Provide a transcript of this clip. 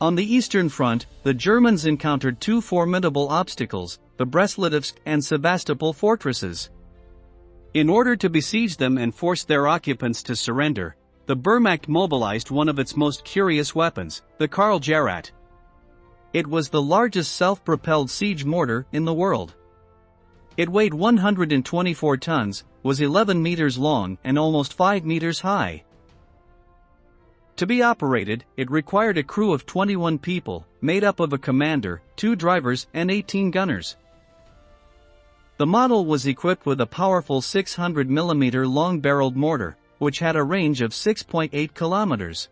On the Eastern Front, the Germans encountered two formidable obstacles, the Brest-Litovsk and Sevastopol fortresses. In order to besiege them and force their occupants to surrender, the Wehrmacht mobilized one of its most curious weapons, the Karl-Gerät. It was the largest self-propelled siege mortar in the world. It weighed 124 tons, was 11 meters long and almost 5 meters high. To be operated, it required a crew of 21 people, made up of a commander, two drivers, and 18 gunners. The model was equipped with a powerful 600mm long-barreled mortar, which had a range of 6.8 kilometers.